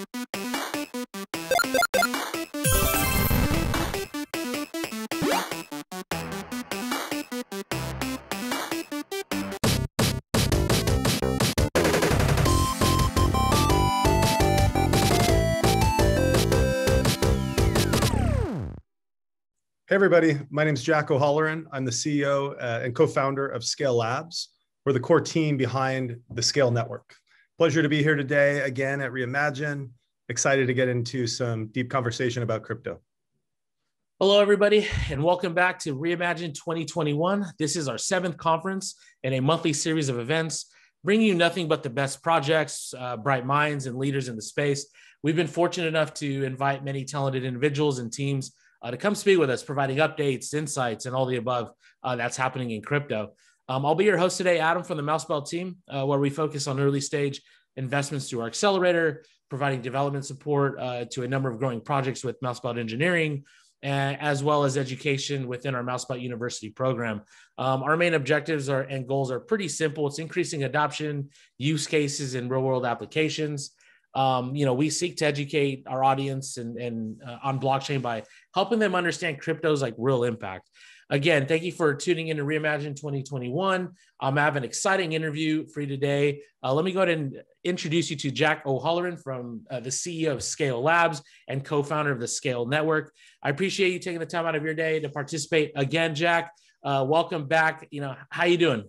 Hey, everybody. My name is Jack O'Holleran. I'm the CEO uh, and co founder of SKALE Labs. We're the core team behind the SKALE Network. Pleasure to be here today again at Reimagine. Excited to get into some deep conversation about crypto. Hello, everybody, and welcome back to Reimagine 2021. This is our seventh conference and a monthly series of events bringing you nothing but the best projects, uh, bright minds, and leaders in the space. We've been fortunate enough to invite many talented individuals and teams uh, to come speak with us, providing updates, insights, and all the above uh, that's happening in crypto. Um, I'll be your host today, Adam from the Mousebelt team, uh, where we focus on early stage investments through our accelerator, providing development support uh, to a number of growing projects with Mousebelt Engineering, as well as education within our Mousebelt University program. Um, our main objectives are and goals are pretty simple. It's increasing adoption, use cases, and real world applications um, you know, we seek to educate our audience and, and uh, on blockchain by helping them understand crypto's like real impact. Again, thank you for tuning in to Reimagine 2021. Um, I have an exciting interview for you today. Uh, let me go ahead and introduce you to Jack O'Holleran from uh, the CEO of SKALE Labs and co-founder of the SKALE Network. I appreciate you taking the time out of your day to participate again, Jack. Uh, welcome back. You know, how you doing?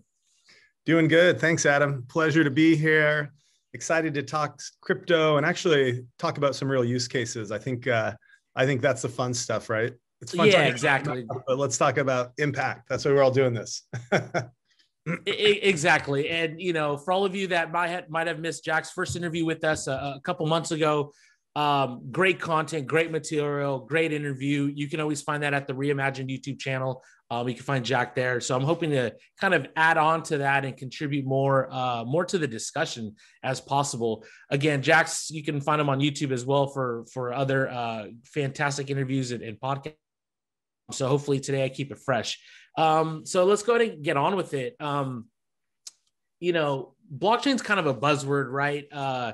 Doing good. Thanks, Adam. Pleasure to be here excited to talk crypto and actually talk about some real use cases. I think uh, I think that's the fun stuff, right? It's fun. Yeah, exactly. About, but let's talk about impact. That's why we're all doing this. exactly, and you know, for all of you that might have, might have missed Jack's first interview with us a, a couple months ago, um, great content, great material, great interview. You can always find that at the Reimagined YouTube channel. Um, you can find Jack there. So I'm hoping to kind of add on to that and contribute more, uh, more to the discussion as possible. Again, Jack's you can find him on YouTube as well for for other uh, fantastic interviews and, and podcasts. So hopefully today I keep it fresh. Um, so let's go ahead and get on with it. Um, you know, blockchain's kind of a buzzword, right? Uh,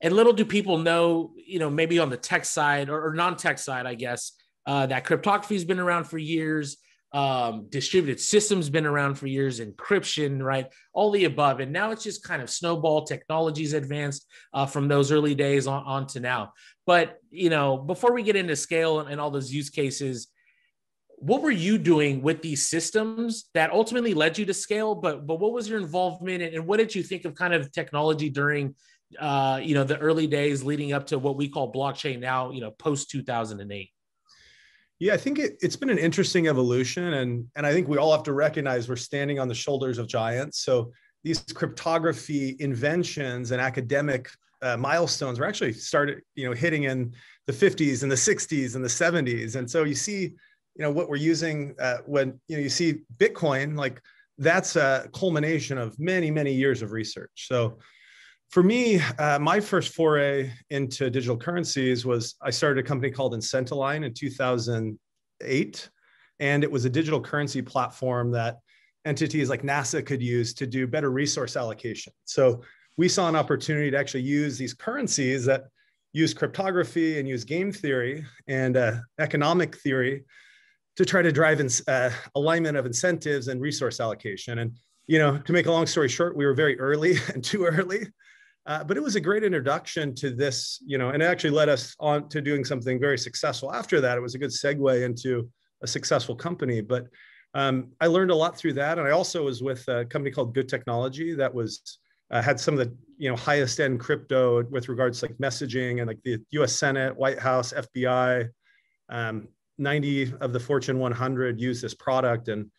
and little do people know, you know, maybe on the tech side or, or non-tech side, I guess, uh, that cryptography has been around for years. Um, distributed systems been around for years, encryption, right? All the above, and now it's just kind of snowball. Technologies advanced uh, from those early days on, on to now. But you know, before we get into SKALE and, and all those use cases, what were you doing with these systems that ultimately led you to SKALE? But but what was your involvement and what did you think of kind of technology during uh, you know, the early days leading up to what we call blockchain now, you know, post 2008? Yeah, I think it, has been an interesting evolution. And, and I think we all have to recognize we're standing on the shoulders of giants. So these cryptography inventions and academic uh, milestones were actually started, you know, hitting in the 50s and the 60s and the 70s. And so you see, you know, what we're using uh, when, you know, you see Bitcoin, like that's a culmination of many, many years of research. So for me, uh, my first foray into digital currencies was I started a company called Incentiline in 2008. And it was a digital currency platform that entities like NASA could use to do better resource allocation. So we saw an opportunity to actually use these currencies that use cryptography and use game theory and uh, economic theory to try to drive in, uh, alignment of incentives and resource allocation. And you know, to make a long story short, we were very early and too early. Uh, but it was a great introduction to this, you know, and it actually led us on to doing something very successful. After that, it was a good segue into a successful company. But um, I learned a lot through that, and I also was with a company called Good Technology that was uh, had some of the you know highest end crypto with regards to like messaging and like the U.S. Senate, White House, FBI. Um, 90 of the Fortune 100 use this product, and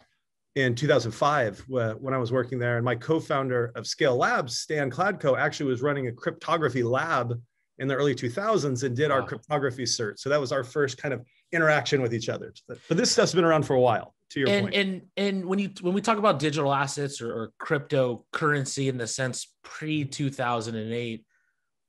in 2005 when I was working there. And my co-founder of Scale Labs, Stan Kladko, actually was running a cryptography lab in the early 2000s and did wow. our cryptography cert. So that was our first kind of interaction with each other. But this stuff's been around for a while. To your and, point. And and when you when we talk about digital assets or, or cryptocurrency in the sense pre 2008,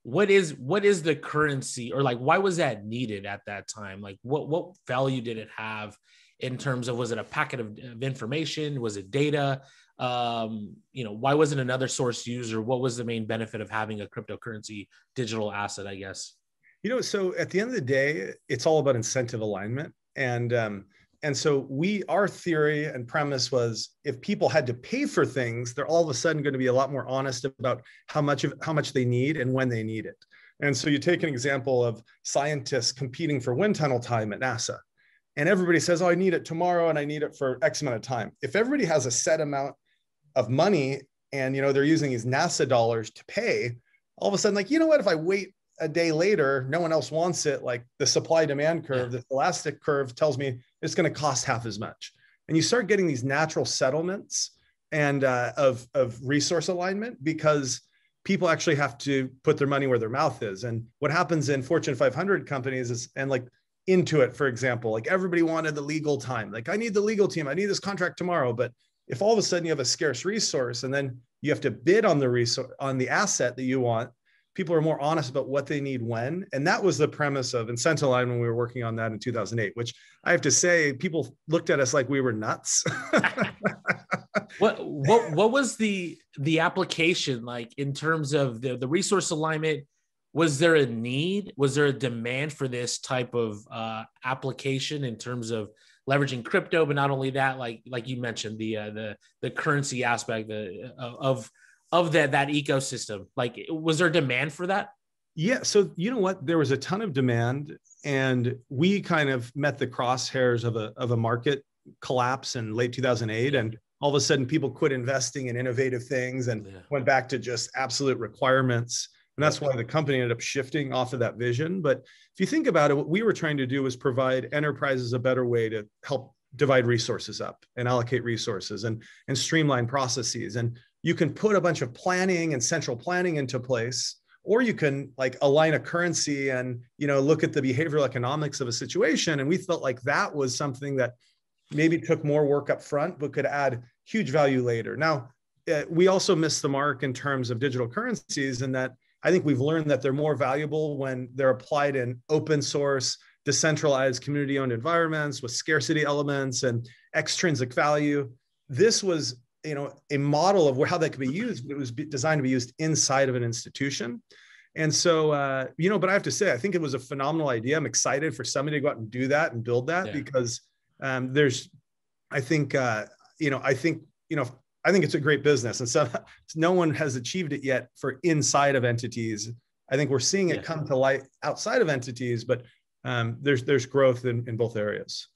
what is what is the currency or like why was that needed at that time? Like what what value did it have? in terms of was it a packet of, of information was it data um, you know why wasn't another source used or what was the main benefit of having a cryptocurrency digital asset i guess You know, so at the end of the day, it's all about incentive alignment. And um, and so we our theory and premise was if people had to pay for things, they're all of a sudden going to be a lot more honest about how much of how much they need and when they need it. And so you take an example of scientists competing for wind tunnel time at NASA. And everybody says, Oh, I need it tomorrow and I need it for X amount of time. If everybody has a set amount of money and you know they're using these NASA dollars to pay, all of a sudden, like, you know what, if I wait a day later, no one else wants it. Like the supply demand curve, yeah. the elastic curve tells me it's going to cost half as much. And you start getting these natural settlements and uh, of, of resource alignment because people actually have to put their money where their mouth is. And what happens in Fortune 500 companies is, and like Intuit, for example, like everybody wanted the legal time. Like I need the legal team. I need this contract tomorrow. But if all of a sudden you have a scarce resource and then you have to bid on the resource on the asset that you want people are more honest about what they need when. And that was the premise of Incentiline when we were working on that in 2008, which I have to say, people looked at us like we were nuts. what what what was the the application like in terms of the, the resource alignment? Was there a need? Was there a demand for this type of uh, application in terms of leveraging crypto? But not only that, like like you mentioned, the uh, the the currency aspect the, uh, of of that that ecosystem? Like, was there demand for that? Yeah. So you know what? There was a ton of demand, and we kind of met the crosshairs of a of a market collapse in late 2008, and all of a sudden people quit investing in innovative things and yeah. went back to just absolute requirements. And that's why the company ended up shifting off of that vision. But if you think about it, what we were trying to do was provide enterprises a better way to help divide resources up and allocate resources and, and streamline processes. And you can put a bunch of planning and central planning into place or you can like align a currency and you know look at the behavioral economics of a situation. And we felt like that was something that maybe took more work up front but could add huge value later. Now uh, we also missed the mark in terms of digital currencies and that i think we've learned that they're more valuable when they're applied in open source decentralized community owned environments with scarcity elements and extrinsic value. This was you know a model of how that could be used it was designed to be used inside of an institution. And so uh, you know but i have to say i think it was a phenomenal idea. I'm excited for somebody to go out and do that and build that yeah. because um, there's i think uh, you know i think you know i think it's a great business. And so no one has achieved it yet for inside of entities. I think we're seeing it yeah. come to light outside of entities but um, there's there's growth in, in both areas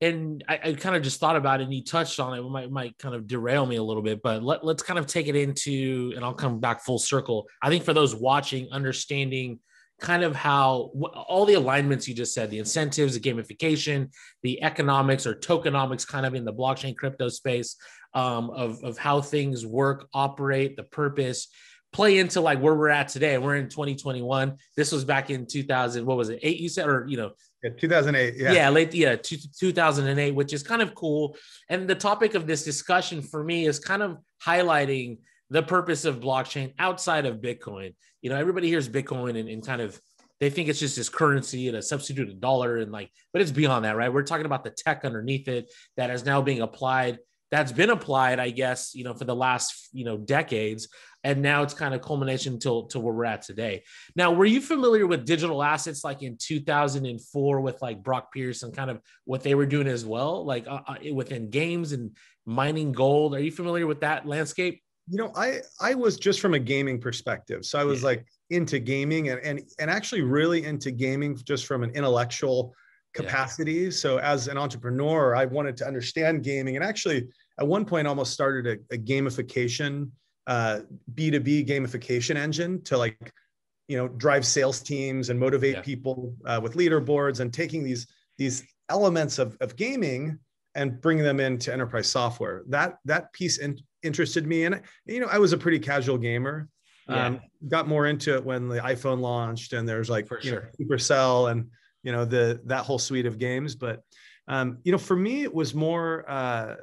and I, I, kind of just thought about it and you touched on it. it might, might kind of derail me a little bit, but let, let's kind of take it into, and I'll come back full circle. I think for those watching, understanding kind of how all the alignments you just said, the incentives, the gamification, the economics or tokenomics kind of in the blockchain crypto space um, of, of how things work, operate, the purpose, play into like where we're at today. We're in 2021. This was back in 2000. What was it? Eight, you said, or, you know, yeah, 2008. Yeah. Yeah. Late, yeah. 2008, which is kind of cool. And the topic of this discussion for me is kind of highlighting the purpose of blockchain outside of Bitcoin. You know, everybody hears Bitcoin and, and kind of, they think it's just this currency and a substitute substituted dollar and like, but it's beyond that, right? We're talking about the tech underneath it that is now being applied that's been applied, I guess, you know, for the last, you know, decades. And now it's kind of culmination to, to where we're at today. Now, were you familiar with digital assets like in 2004 with like Brock Pierce and kind of what they were doing as well, like uh, uh within games and mining gold? Are you familiar with that landscape? You know, I I was just from a gaming perspective. So I was yeah. like into gaming and, and and actually really into gaming just from an intellectual capacity. Yeah. So as an entrepreneur, I wanted to understand gaming and actually at one point almost started a, a gamification, uh, B2B gamification engine to like, you know, drive sales teams and motivate yeah. people uh, with leaderboards and taking these, these elements of, of gaming and bringing them into enterprise software. That, that piece in, interested me. And, you know, I was a pretty casual gamer. Yeah. Um, got more into it when the iPhone launched and there's like For sure. know, Supercell and you know the that whole suite of games but um, you know for me it was more uh,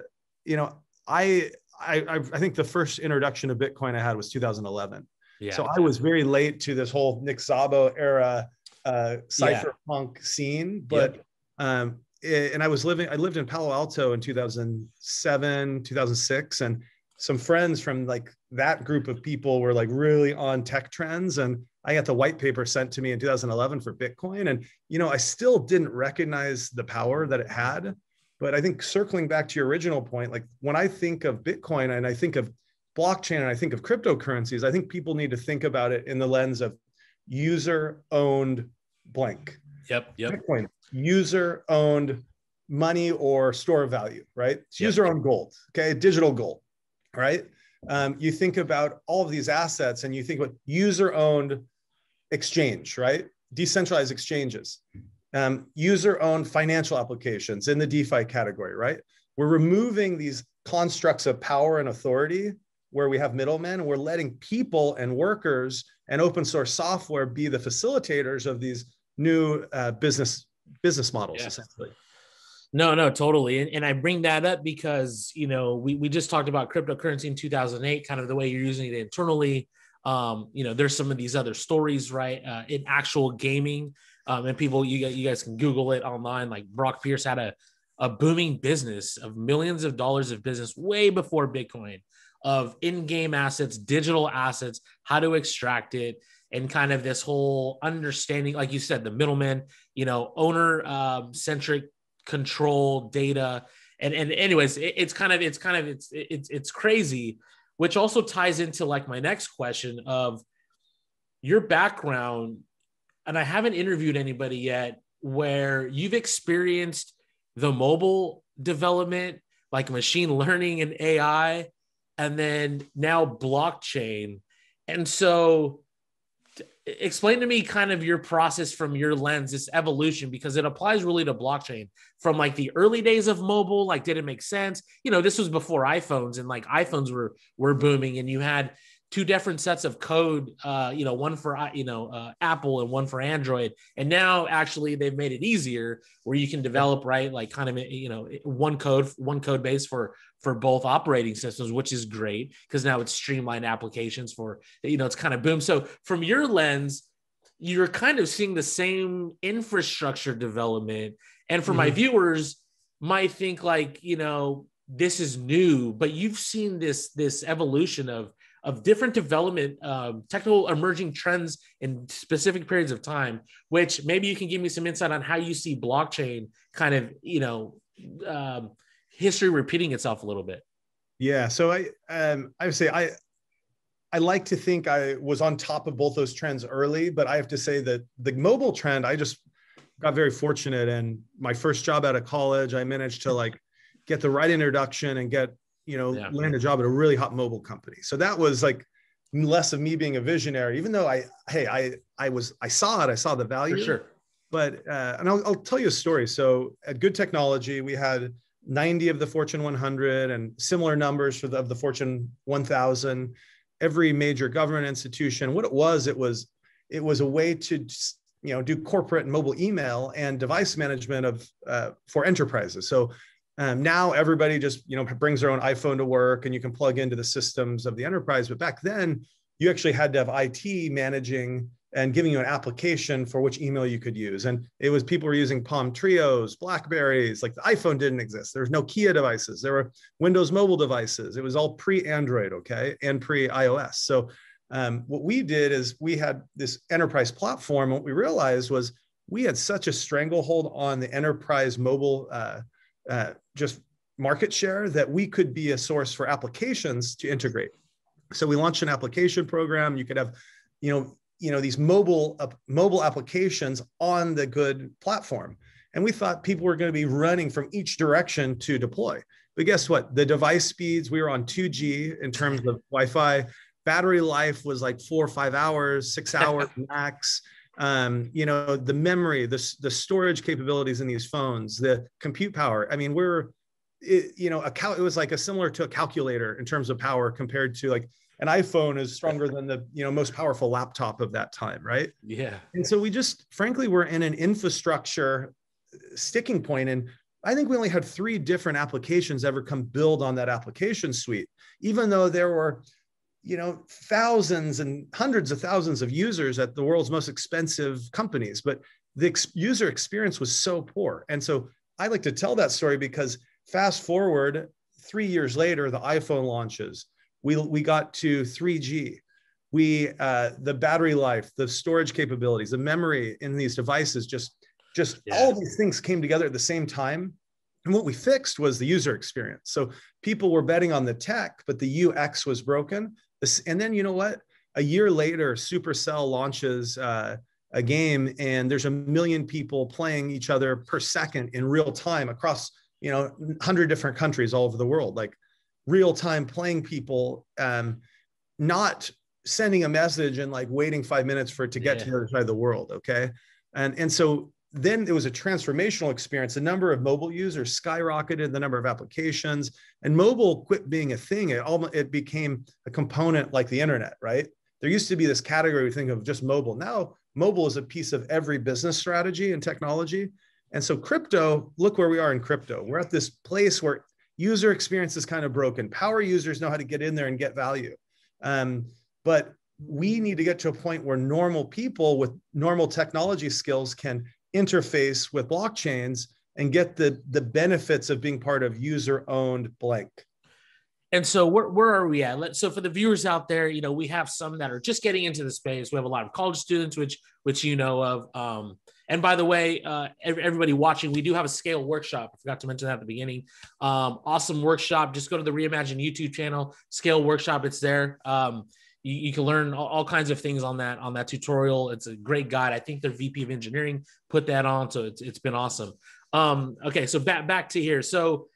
you know I, I i think the first introduction of bitcoin i had was 2011 yeah, so i was very late to this whole nick szabo era uh, cypherpunk yeah. scene but yep. um, it, and i was living i lived in palo alto in 2007 2006 and some friends from like that group of people were like really on tech trends and I got the white paper sent to me in 2011 for Bitcoin. And, you know, I still didn't recognize the power that it had. But I think circling back to your original point, like when I think of Bitcoin and I think of blockchain and I think of cryptocurrencies, I think people need to think about it in the lens of user owned blank. Yep. Yep. Bitcoin, user owned money or store of value, right? It's yep. user owned gold, okay? Digital gold, right? Um, you think about all of these assets and you think about user owned exchange, right? Decentralized exchanges, um, user owned financial applications in the DeFi category, right? We're removing these constructs of power and authority where we have middlemen, we're letting people and workers and open source software be the facilitators of these new uh, business business models, yeah. essentially. No, no, totally. And, and I bring that up because, you know, we, we just talked about cryptocurrency in 2008, kind of the way you're using it internally. Um, you know, there's some of these other stories, right? Uh, in actual gaming. Um, and people, you, you guys can Google it online. Like Brock Pierce had a, a booming business of millions of dollars of business way before Bitcoin of in-game assets, digital assets, how to extract it, and kind of this whole understanding, like you said, the middleman, you know, owner um, centric control data and and anyways it, it's kind of it's kind of it's it's it's crazy which also ties into like my next question of your background and i haven't interviewed anybody yet where you've experienced the mobile development like machine learning and ai and then now blockchain. And so explain to me kind of your process from your lens this evolution because it applies really to blockchain from like the early days of mobile like did it make sense? You know this was before iphones and like iphones were were booming and you had two different sets of code uh, you know one for uh, you know uh, apple and one for android. And now actually they've made it easier where you can develop right like kind of you know one code one code base for for both operating systems which is great because now it's streamlined applications for you know it's kind of boom. So from your lens you're kind of seeing the same infrastructure development. And for mm-hmm. my viewers might think like you know this is new but you've seen this this evolution of of different development, um, technical emerging trends in specific periods of time, which maybe you can give me some insight on how you see blockchain kind of, you know, um, history repeating itself a little bit. Yeah. So I, um, I would say I, I like to think I was on top of both those trends early, but I have to say that the mobile trend, I just got very fortunate. And my first job out of college, I managed to like get the right introduction and get you know, yeah. land a job at a really hot mobile company. So that was like less of me being a visionary, even though I, hey, I, I was, I saw it, I saw the value. For sure. But, uh, and I'll, I'll tell you a story. So at Good Technology, we had 90 of the Fortune 100 and similar numbers for the, of the Fortune 1000. Every major government institution. What it was, it was, it was a way to you know do corporate and mobile email and device management of uh, for enterprises. So um, now everybody just you know brings their own iphone to work and you can plug into the systems of the enterprise. But back then you actually had to have it managing and giving you an application for which email you could use. And it was people were using Palm Treos blackberries like the iphone didn't exist. There was no kia devices. There were windows mobile devices. It was all pre-android okay and pre-ios. So um, what we did is we had this enterprise platform. What we realized was we had such a stranglehold on the enterprise mobile uh, uh, just market share that we could be a source for applications to integrate. So we launched an application program. You could have, you know, you know these mobile uh, mobile applications on the good platform, and we thought people were going to be running from each direction to deploy. But guess what? The device speeds we were on 2G in terms of Wi-Fi. Battery life was like four or five hours, six hours max um, you know, the memory, the, the storage capabilities in these phones, the compute power. I mean, we're, it, you know, a cal- it was like a similar to a calculator in terms of power compared to like an iPhone is stronger than the, you know, most powerful laptop of that time. Right. Yeah. And so we just, frankly, we're in an infrastructure sticking point and I think we only had three different applications ever come build on that application suite, even though there were you know thousands and hundreds of thousands of users at the world's most expensive companies but the ex- user experience was so poor. And so i like to tell that story because fast forward 3 years later the iphone launches. We we got to 3g we uh, the battery life the storage capabilities the memory in these devices just just yeah. all these things came together at the same time. And what we fixed was the user experience. So people were betting on the tech but the ux was broken and then you know what a year later supercell launches uh, a game and there's a million people playing each other per second in real time across you know 100 different countries all over the world like real time playing people um, not sending a message and like waiting five minutes for it to get yeah. to the other side of the world. Okay. And, and so then it was a transformational experience. The number of mobile users skyrocketed, the number of applications, and mobile quit being a thing. It all it became a component like the internet, right? There used to be this category we think of just mobile. Now mobile is a piece of every business strategy and technology. And so crypto, look where we are in crypto. We're at this place where user experience is kind of broken. Power users know how to get in there and get value. Um, but we need to get to a point where normal people with normal technology skills can interface with blockchains and get the the benefits of being part of user owned blank. And so where, where are we at? So for the viewers out there you know we have some that are just getting into the space. We have a lot of college students which which you know of um, and by the way uh, everybody watching we do have a SKALE workshop. I forgot to mention that at the beginning. Um, awesome workshop. Just go to the reimagine youtube channel SKALE workshop it's there. Um, you, you can learn all, all, kinds of things on that on that tutorial. It's a great guide. I think their VP of engineering put that on, so it's it's been awesome. Um, okay, so back back to here. So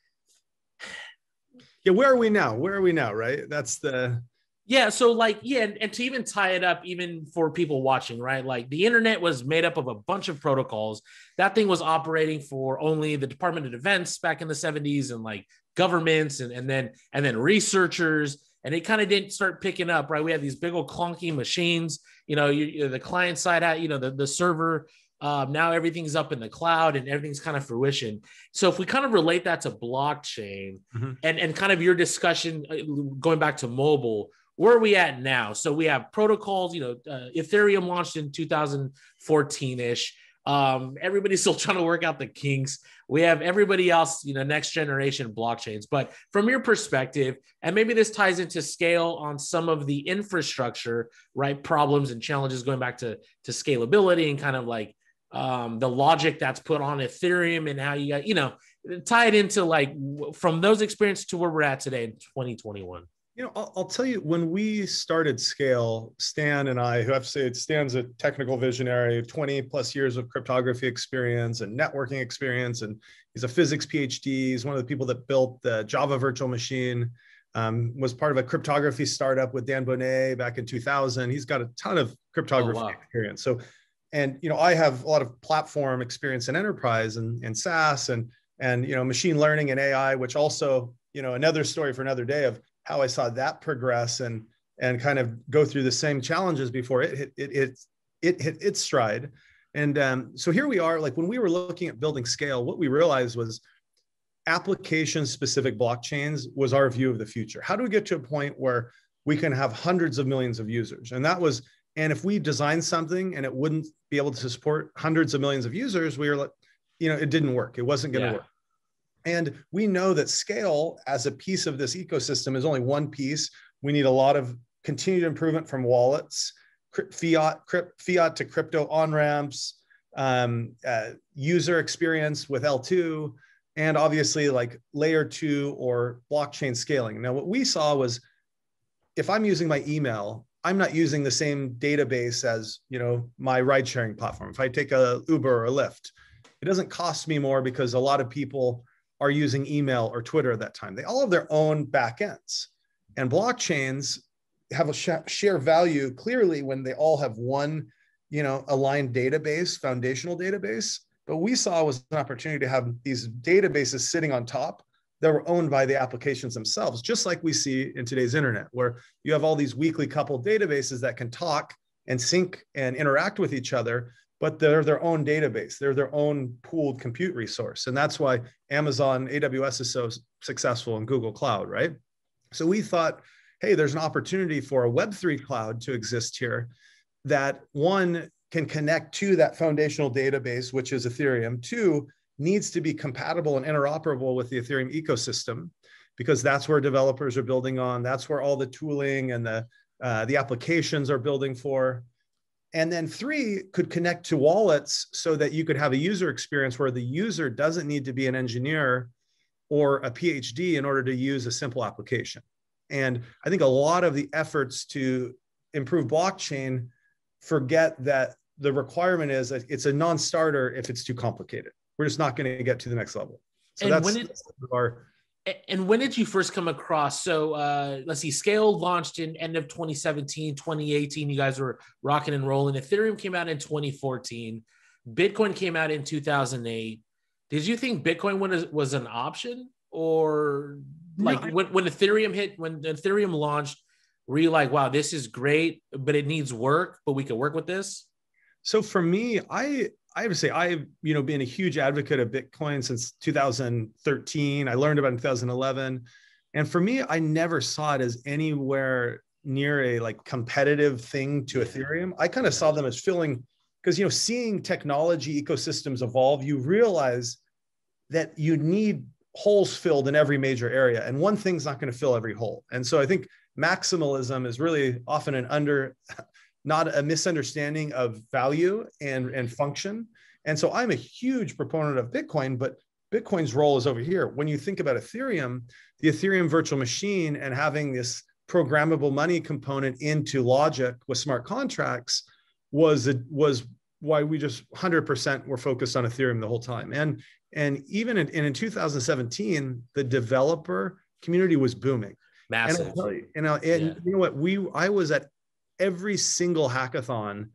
yeah, where are we now? Where are we now? Right, that's the yeah so like yeah and, and, to even tie it up even for people watching right like the internet was made up of a bunch of protocols that thing was operating for only the department of defense back in the 70s and like governments and, and then and then researchers and it kind of didn't start picking up, right? We had these big old clunky machines, you know, you, the client side had, you know, the, the server. Um, now everything's up in the cloud and everything's kind of fruition. So if we kind of relate that to blockchain mm-hmm. and, and kind of your discussion uh, going back to mobile, where are we at now? So we have protocols, you know, uh, Ethereum launched in 2014 ish. Um, everybody's still trying to work out the kinks. We have everybody else, you know, next generation blockchains. But from your perspective, and maybe this ties into SKALE on some of the infrastructure, right? Problems and challenges going back to to scalability and kind of like um, the logic that's put on Ethereum and how you got, you know, tie it into like from those experiences to where we're at today in 2021. You know, I'll, I'll, tell you when we started SKALE, Stan and I, who have to say Stan's a technical visionary, 20 plus years of cryptography experience and networking experience, and he's a physics PhD. He's one of the people that built the Java virtual machine. Um, was part of a cryptography startup with Dan Boneh back in 2000. He's got a ton of cryptography oh, wow. experience. So, and you know, I have a lot of platform experience in enterprise and, and SaaS and and you know, machine learning and AI, which also you know another story for another day of how I saw that progress and and kind of go through the same challenges before it hit it it it hit its stride. And um, so here we are. Like when we were looking at building SKALE, what we realized was application specific blockchains was our view of the future. How do we get to a point where we can have hundreds of millions of users? And that was, and if we designed something and it wouldn't be able to support hundreds of millions of users, we were like, you know, it didn't work. It wasn't going to yeah. work. And we know that SKALE as a piece of this ecosystem is only one piece. We need a lot of continued improvement from wallets, fiat, fiat to crypto on ramps, um, uh, user experience with L2, and obviously like layer two or blockchain scaling. Now, what we saw was if I'm using my email, I'm not using the same database as you know my ride sharing platform. If I take a Uber or a Lyft, it doesn't cost me more because a lot of people are using email or Twitter at that time. They all have their own backends. And blockchains have a sh- share value clearly when they all have one, you know, aligned database, foundational database. But we saw was an opportunity to have these databases sitting on top that were owned by the applications themselves, just like we see in today's internet, where you have all these weakly coupled databases that can talk and sync and interact with each other but they're their own database. They're their own pooled compute resource. And that's why Amazon AWS is so successful in Google Cloud, right? So we thought, hey, there's an opportunity for a Web3 cloud to exist here that one can connect to that foundational database, which is Ethereum. Two, needs to be compatible and interoperable with the Ethereum ecosystem because that's where developers are building on. That's where all the tooling and the uh, the applications are building for. And then three could connect to wallets so that you could have a user experience where the user doesn't need to be an engineer or a PhD in order to use a simple application. And I think a lot of the efforts to improve blockchain forget that the requirement is that it's a non-starter if it's too complicated. We're just not going to get to the next level. So and that's, when it, our and when did you first come across? So uh, let's see SKALE launched in end of 2017 2018 you guys were rocking and rolling. Ethereum came out in 2014 bitcoin came out in 2008 did you think bitcoin was, was an option? Or like no, I, when, when ethereum hit when ethereum launched were you like wow this is great but it needs work but we could work with this? So for me i I have to say, I've you know been a huge advocate of Bitcoin since 2013. I learned about it in 2011, and for me, I never saw it as anywhere near a like competitive thing to Ethereum. I kind of saw them as filling because you know seeing technology ecosystems evolve, you realize that you need holes filled in every major area, and one thing's not going to fill every hole. And so I think maximalism is really often an under not a misunderstanding of value and, and function. And so I'm a huge proponent of Bitcoin, but Bitcoin's role is over here. When you think about Ethereum, the Ethereum virtual machine and having this programmable money component into logic with smart contracts was a, was why we just 100% were focused on Ethereum the whole time. And and even in, in 2017, the developer community was booming. Massive. And, you, you know, and yeah. you know what? We I was at every single hackathon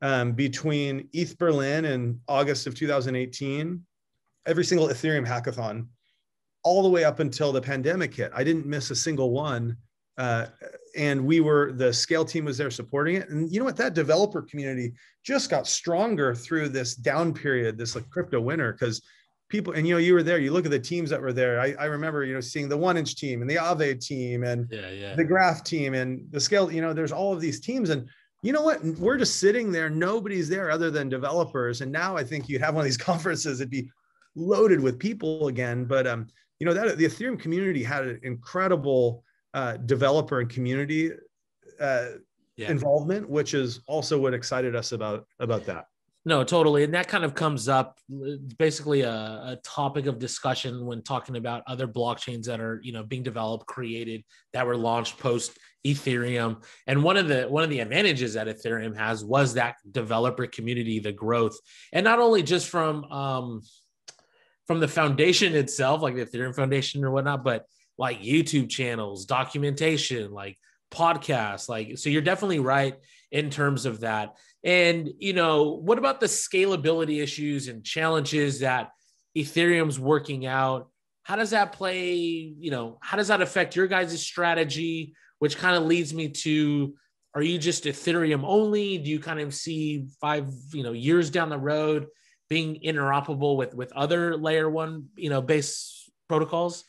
um, between ETH Berlin in August of 2018, every single Ethereum hackathon, all the way up until the pandemic hit. I didn't miss a single one. Uh, and we were, the SKALE team was there supporting it. And you know what? That developer community just got stronger through this down period, this like crypto winter, because people and you know you were there you look at the teams that were there. I, I remember you know seeing the one inch team and the Aave team and yeah, yeah. the graph team and the SKALE you know there's all of these teams. And you know what? We're just sitting there nobody's there other than developers. And now i think you'd have one of these conferences it'd be loaded with people again. But um you know that the ethereum community had an incredible uh, developer and community uh, yeah. involvement which is also what excited us about about that no, totally. And that kind of comes up basically a, a, topic of discussion when talking about other blockchains that are, you know, being developed, created, that were launched post Ethereum. And one of the one of the advantages that Ethereum has was that developer community, the growth. And not only just from um from the foundation itself, like the Ethereum Foundation or whatnot, but like YouTube channels, documentation, like podcasts. Like, so you're definitely right in terms of that. And, you know, what about the scalability issues and challenges that Ethereum's working out? How does that play? You know, how does that affect your guys' strategy? Which kind of leads me to are you just Ethereum only? Do you kind of see five, you know, years down the road being interoperable with with other layer one, you know, base protocols?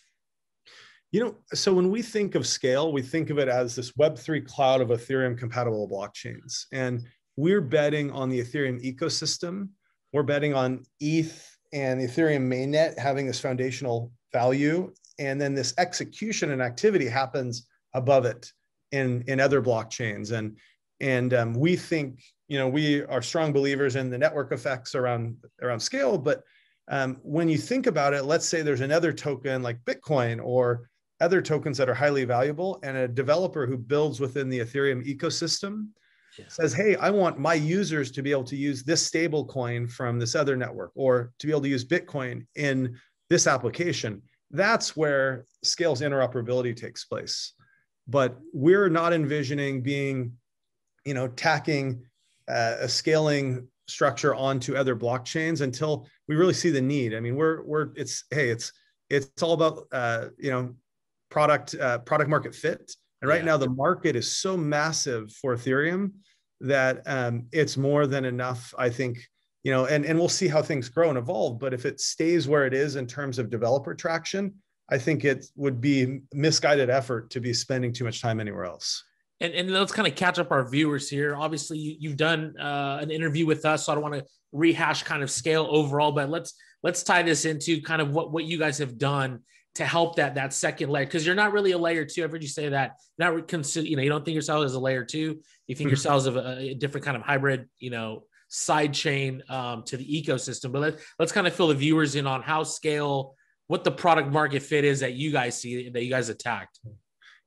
You know, so when we think of SKALE, we think of it as this Web3 cloud of Ethereum compatible blockchains. And we're betting on the Ethereum ecosystem. We're betting on ETH and the Ethereum mainnet having this foundational value. And then this execution and activity happens above it in, in other blockchains. And, and um, we think, you know, we are strong believers in the network effects around, around SKALE. But um, when you think about it, let's say there's another token like Bitcoin or other tokens that are highly valuable, and a developer who builds within the Ethereum ecosystem yeah. says, Hey, I want my users to be able to use this stable coin from this other network or to be able to use Bitcoin in this application. That's where SKALE's interoperability takes place. But we're not envisioning being, you know, tacking uh, a scaling structure onto other blockchains until we really see the need. I mean, we're we're it's hey, it's it's all about uh, you know product uh, product market fit and right yeah. now, the market is so massive for Ethereum that um, it's more than enough, I think, you know, and, and we'll see how things grow and evolve. But if it stays where it is in terms of developer traction, I think it would be misguided effort to be spending too much time anywhere else. And, and let's kind of catch up our viewers here. Obviously, you, have done uh, an interview with us, so I don't want to rehash kind of SKALE overall, but let's let's tie this into kind of what what you guys have done to help that that second layer because you're not really a layer two. I've heard you say that. Not consider you know you don't think yourself as a layer two. You think mm-hmm. yourselves of a, a, different kind of hybrid you know side chain um, to the ecosystem. But let, let's kind of fill the viewers in on how SKALE, what the product market fit is that you guys see that you guys attacked.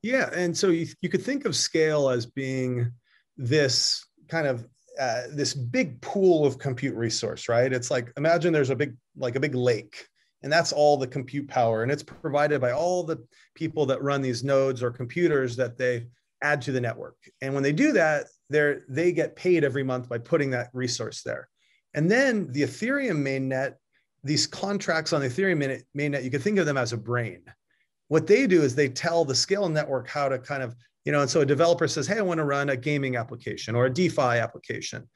Yeah, and so you, you could think of SKALE as being this kind of uh, this big pool of compute resource, right? It's like imagine there's a big like a big lake and that's all the compute power. And it's provided by all the people that run these nodes or computers that they add to the network. And when they do that they they get paid every month by putting that resource there. And then the ethereum mainnet these contracts on the ethereum mainnet you can think of them as a brain. What they do is they tell the SKALE network how to kind of you know and so a developer says hey i want to run a gaming application or a defi application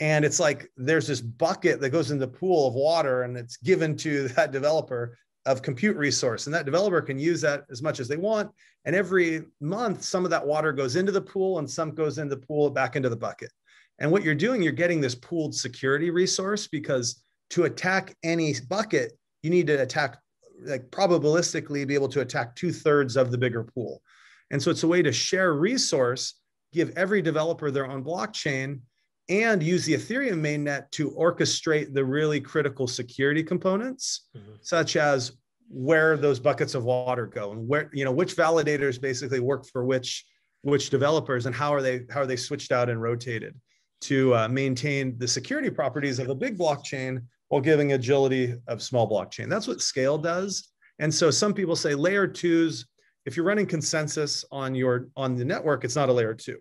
and it's like there's this bucket that goes in the pool of water and it's given to that developer of compute resource. And that developer can use that as much as they want. And every month some of that water goes into the pool and some goes into the pool back into the bucket. And what you're doing you're getting this pooled security resource because to attack any bucket you need to attack like probabilistically be able to attack two thirds of the bigger pool. And so it's a way to share resource give every developer their own blockchain and use the Ethereum mainnet to orchestrate the really critical security components, mm-hmm. such as where those buckets of water go and where you know which validators basically work for which which developers and how are they how are they switched out and rotated to uh, maintain the security properties of a big blockchain while giving agility of small blockchain. That's what SKALE does. And so some people say layer twos. If you're running consensus on your on the network, it's not a layer two.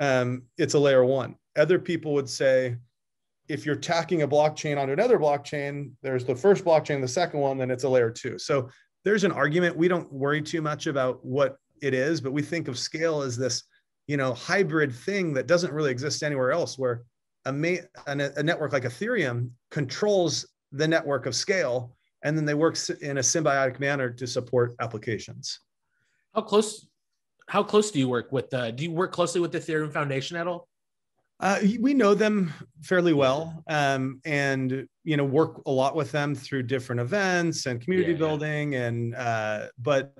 Um, it's a layer one other people would say, if you're tacking a blockchain onto another blockchain, there's the first blockchain, the second one, then it's a layer two. So there's an argument. We don't worry too much about what it is, but we think of SKALE as this, you know, hybrid thing that doesn't really exist anywhere else, where a, ma- a network like Ethereum controls the network of SKALE, and then they work in a symbiotic manner to support applications. How close? How close do you work with? Uh, do you work closely with the Ethereum Foundation at all? Uh, we know them fairly well, um, and you know work a lot with them through different events and community yeah, building. Yeah. And uh, but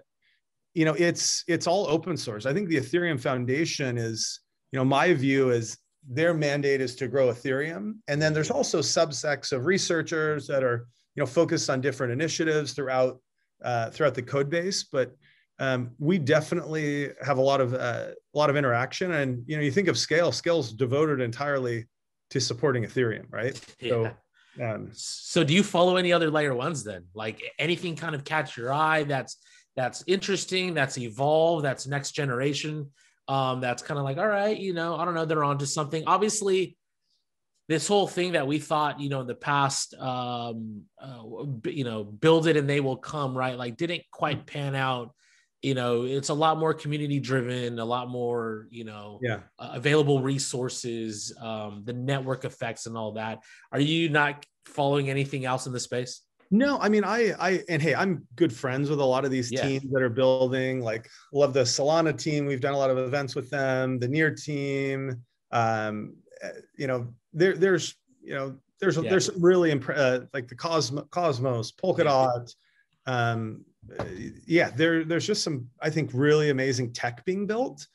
you know it's it's all open source. I think the Ethereum Foundation is you know my view is their mandate is to grow Ethereum, and then there's also subsects of researchers that are you know focused on different initiatives throughout uh, throughout the code base, but um, we definitely have a lot of uh, a lot of interaction. And you know you think of SKALE SKALE's devoted entirely to supporting ethereum right? Yeah. so um, so do you follow any other layer ones then? Like anything kind of catch your eye that's that's interesting that's evolved that's next generation um that's kind of like all right you know i don't know they're onto something. Obviously this whole thing that we thought you know in the past um uh, you know build it and they will come right? Like didn't quite pan out you know it's a lot more community driven a lot more you know yeah. uh, available resources um, the network effects and all that. Are you not following anything else in the space? No i mean i i and hey i'm good friends with a lot of these yeah. teams that are building like love the solana team. We've done a lot of events with them the near team. Um eh, you know there there's you know there's yeah. there's really imp- uh, like the cosmos cosmos polkadot um yeah, there, there's just some, I think, really amazing tech being built.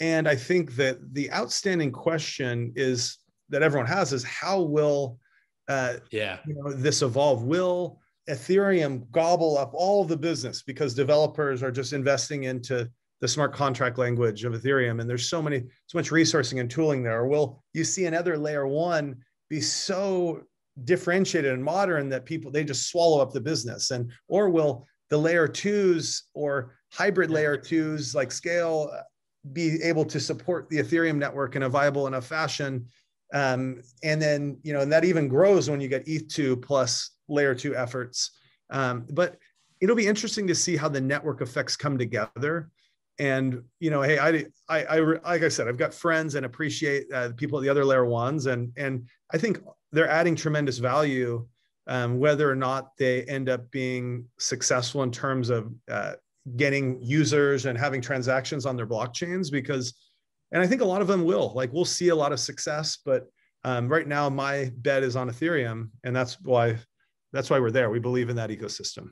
And I think that the outstanding question is that everyone has is how will uh, yeah you know, this evolve? Will Ethereum gobble up all the business because developers are just investing into the smart contract language of Ethereum, and there's so many, so much resourcing and tooling there. Or will you see another layer one be so differentiated and modern that people they just swallow up the business, and or will the layer twos or hybrid layer twos like SKALE be able to support the ethereum network in a viable enough fashion. Um, and then you know and that even grows when you get eth2 plus layer two efforts. Um, but it'll be interesting to see how the network effects come together. And you know hey i i, I like i said i've got friends and appreciate uh, people at the other layer ones. And and i think they're adding tremendous value um, whether or not they end up being successful in terms of uh, getting users and having transactions on their blockchains because and i think a lot of them will like we'll see a lot of success but um, right now my bet is on ethereum and that's why that's why we're there we believe in that ecosystem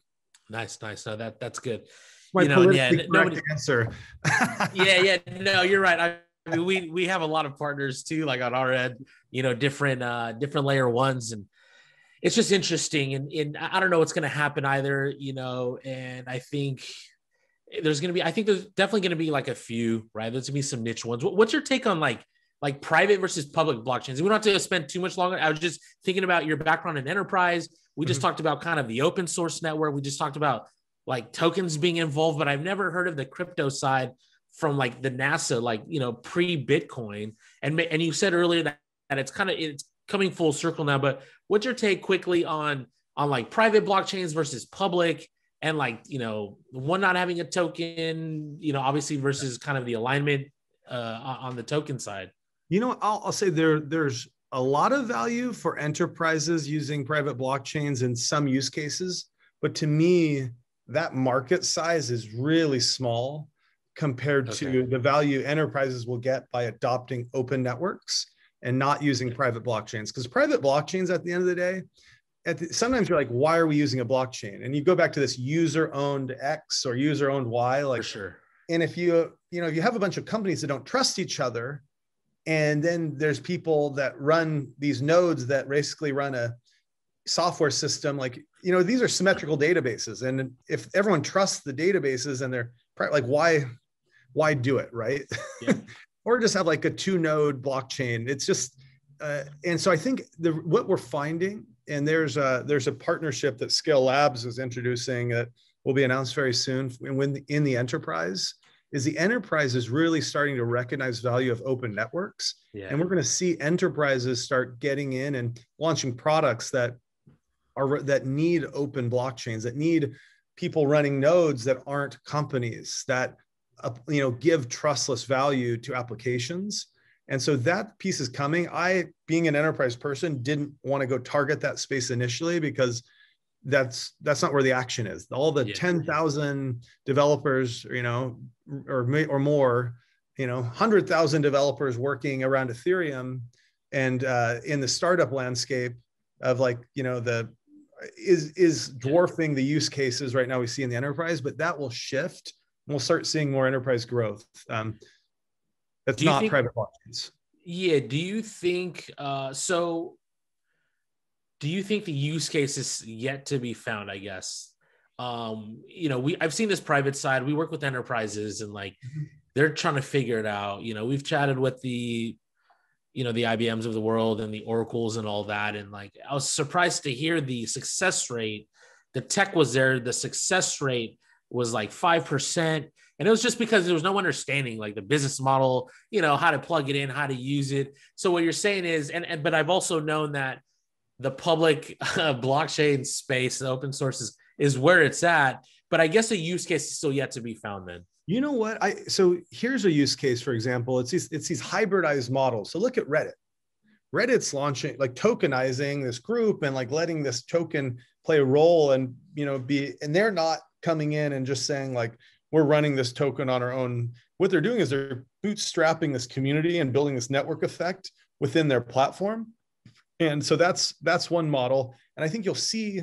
Nice, nice. No, that that's good. My you know, yeah, nobody, answer. yeah, yeah. No, you're right. I, I mean, we we have a lot of partners too, like on our end, you know, different uh different layer ones, and it's just interesting. And, and I don't know what's going to happen either, you know. And I think there's going to be, I think there's definitely going to be like a few, right? There's going to be some niche ones. What's your take on like like private versus public blockchains? We don't have to spend too much longer. I was just thinking about your background in enterprise. We just mm-hmm. talked about kind of the open source network. We just talked about like tokens being involved, but I've never heard of the crypto side from like the NASA, like you know, pre Bitcoin. And and you said earlier that, that it's kind of it's coming full circle now. But what's your take quickly on on like private blockchains versus public? And like you know, one not having a token, you know, obviously versus kind of the alignment uh, on the token side. You know, I'll, I'll say there there's a lot of value for enterprises using private blockchains in some use cases, but to me, that market size is really small compared okay. to the value enterprises will get by adopting open networks and not using private blockchains. Because private blockchains, at the end of the day, the, sometimes you're like, why are we using a blockchain? And you go back to this user-owned X or user-owned Y, like For sure. And if you, you know, if you have a bunch of companies that don't trust each other, and then there's people that run these nodes that basically run a software system like you know these are symmetrical databases and if everyone trusts the databases and they're like why why do it right yeah. or just have like a two node blockchain it's just uh, and so i think the what we're finding and there's a there's a partnership that SKALE labs is introducing that will be announced very soon when in the enterprise is the enterprise is really starting to recognize value of open networks yeah. and we're going to see enterprises start getting in and launching products that are that need open blockchains that need people running nodes that aren't companies that uh, you know give trustless value to applications and so that piece is coming i being an enterprise person didn't want to go target that space initially because that's that's not where the action is all the yeah. 10,000 developers you know or or more you know 100,000 developers working around ethereum and uh, in the startup landscape of like you know the is is dwarfing the use cases right now we see in the enterprise, but that will shift. We'll start seeing more enterprise growth. Um, that's not think, private blockchains. Yeah. Do you think uh, so? Do you think the use case is yet to be found? I guess. Um, you know, we I've seen this private side. We work with enterprises and like mm-hmm. they're trying to figure it out. You know, we've chatted with the you know the IBMs of the world and the oracles and all that and like I was surprised to hear the success rate the tech was there the success rate was like 5% and it was just because there was no understanding like the business model you know how to plug it in how to use it so what you're saying is and, and but I've also known that the public uh, blockchain space the open sources is where it's at but I guess a use case is still yet to be found then you know what? I so here's a use case, for example. It's these it's these hybridized models. So look at Reddit. Reddit's launching like tokenizing this group and like letting this token play a role and you know be and they're not coming in and just saying like we're running this token on our own. What they're doing is they're bootstrapping this community and building this network effect within their platform. And so that's that's one model. And I think you'll see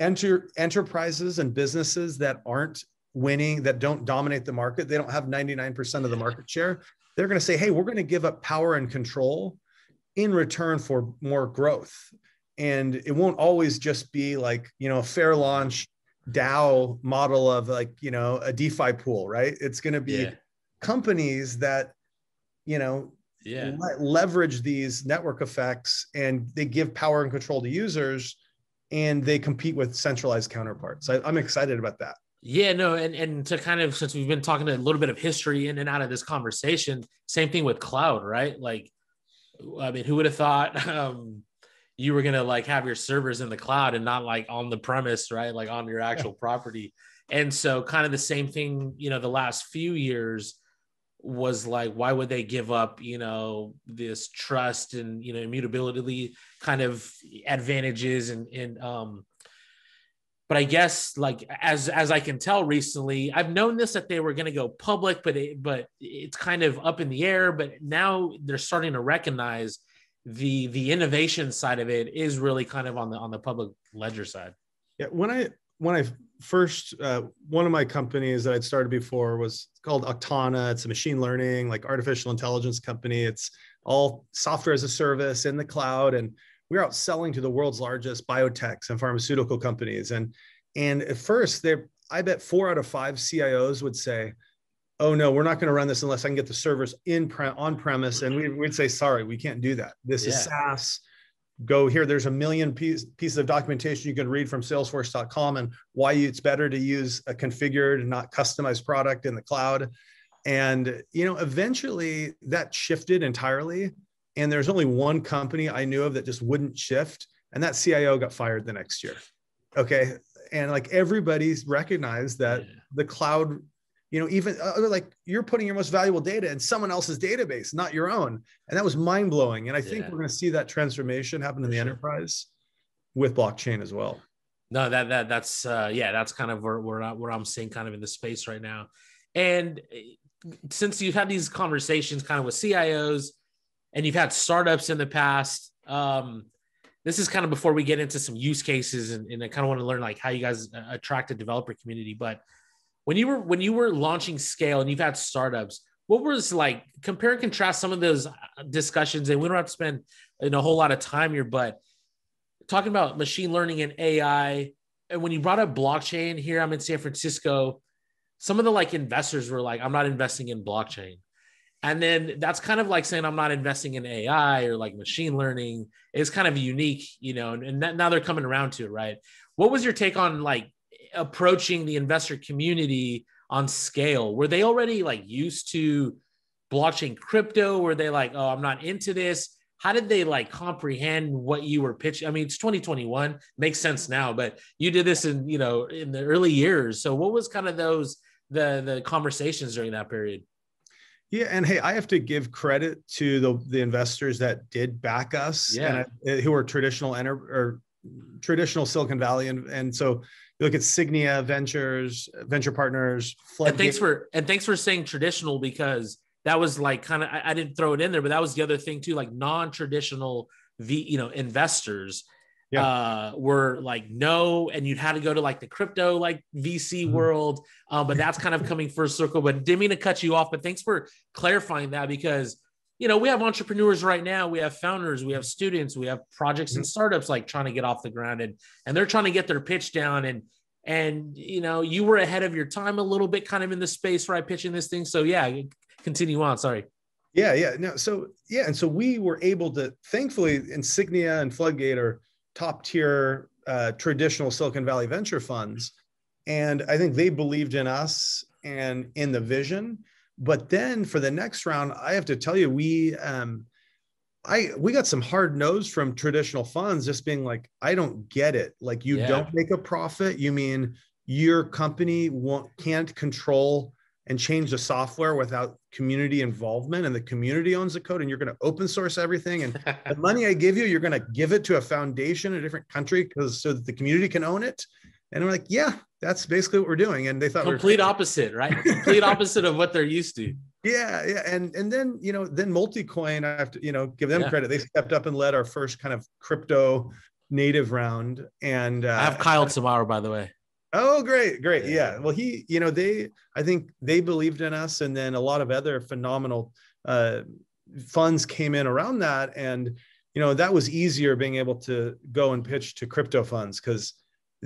enter enterprises and businesses that aren't winning that don't dominate the market they don't have 99% of the market share they're going to say hey we're going to give up power and control in return for more growth and it won't always just be like you know a fair launch dao model of like you know a defi pool right it's going to be yeah. companies that you know yeah. le- leverage these network effects and they give power and control to users and they compete with centralized counterparts I, i'm excited about that yeah, no, and and to kind of since we've been talking a little bit of history in and out of this conversation, same thing with cloud, right? Like, I mean, who would have thought um, you were gonna like have your servers in the cloud and not like on the premise, right? Like on your actual property. And so, kind of the same thing, you know, the last few years was like, why would they give up, you know, this trust and you know immutability kind of advantages and and um but I guess like as as I can tell recently, I've known this that they were going to go public, but it, but it's kind of up in the air. But now they're starting to recognize the the innovation side of it is really kind of on the on the public ledger side. Yeah, when I when I first, uh, one of my companies that I'd started before was called Aktana. It's a machine learning, like artificial intelligence company. It's all software as a service in the cloud. And we we're out selling to the world's largest biotechs and pharmaceutical companies. And, and at first, they I bet four out of five CIOs would say, oh no, we're not going to run this unless I can get the servers in pre- on premise. And we, would say, sorry, we can't do that. This yeah. is SaaS go here. There's a million piece, pieces of documentation you can read from salesforce.com and why it's better to use a configured, not customized product in the cloud. And, you know, eventually that shifted entirely. And there's only one company I knew of that just wouldn't shift. And that CIO got fired the next year. Okay. And like everybody's recognized that yeah. the cloud you know even uh, like you're putting your most valuable data in someone else's database not your own. And that was mind blowing and i think yeah. we're going to see that transformation happen in the enterprise with blockchain as well. No that that that's uh yeah that's kind of where where, I, where i'm seeing kind of in the space right now. And eh, since you've had these conversations kind of with cios and you've had startups in the past um this is kind of before we get into some use cases and, and i kind of want to learn like how you guys uh, attract a developer community. But when you were when you were launching SKALE and you've had startups what was like compare and contrast some of those uh, discussions and we don't have to spend a whole lot of time here but talking about machine learning and ai and when you brought up blockchain here i'm in san francisco some of the like investors were like i'm not investing in blockchain. And then that's kind of like saying i'm not investing in ai or like machine learning. It's kind of unique you know and, and now they're coming around to it right? What was your take on like approaching the investor community on SKALE? Were they already like used to blockchain crypto? Were they like, oh, I'm not into this? How did they like comprehend what you were pitching? I mean, it's 2021, makes sense now, but you did this in, you know, in the early years. So what was kind of those the the conversations during that period? Yeah, and hey, I have to give credit to the the investors that did back us, yeah, and, uh, who are traditional enter or traditional Silicon Valley, and and so you look at Signia Ventures, Venture Partners. And thanks for and thanks for saying traditional because that was like kind of I, I, didn't throw it in there, but that was the other thing too, like non-traditional V, you know, investors yeah. uh were like no, and you had to go to like the crypto like VC mm-hmm. world. Um, but that's kind of coming first circle. But didn't mean to cut you off, but thanks for clarifying that because you know, we have entrepreneurs right now, we have founders, we have students, we have projects mm-hmm. and startups like trying to get off the ground and and they're trying to get their pitch down and and you know, you were ahead of your time a little bit kind of in the space right pitching this thing. So yeah, continue on, sorry. Yeah, yeah. No, so yeah, and so we were able to thankfully Insignia and Floodgate are top tier uh, traditional Silicon Valley venture funds. And I think they believed in us and in the vision but then for the next round, I have to tell you, we um, I we got some hard nose from traditional funds, just being like, I don't get it. Like you yeah. don't make a profit. You mean your company won't can't control and change the software without community involvement and the community owns the code and you're going to open source everything and the money i give you you're going to give it to a foundation in a different country because so that the community can own it and we're like yeah that's basically what we're doing. And they thought complete we opposite, right? complete opposite of what they're used to. Yeah, yeah, and and then you know then Multicoin, I have to you know give them yeah. credit. They stepped up and led our first kind of crypto native round. And uh, I have Kyle tomorrow, by the way. Oh, great, great, yeah. yeah. Well, he, you know, they, I think they believed in us, and then a lot of other phenomenal uh, funds came in around that, and you know that was easier being able to go and pitch to crypto funds because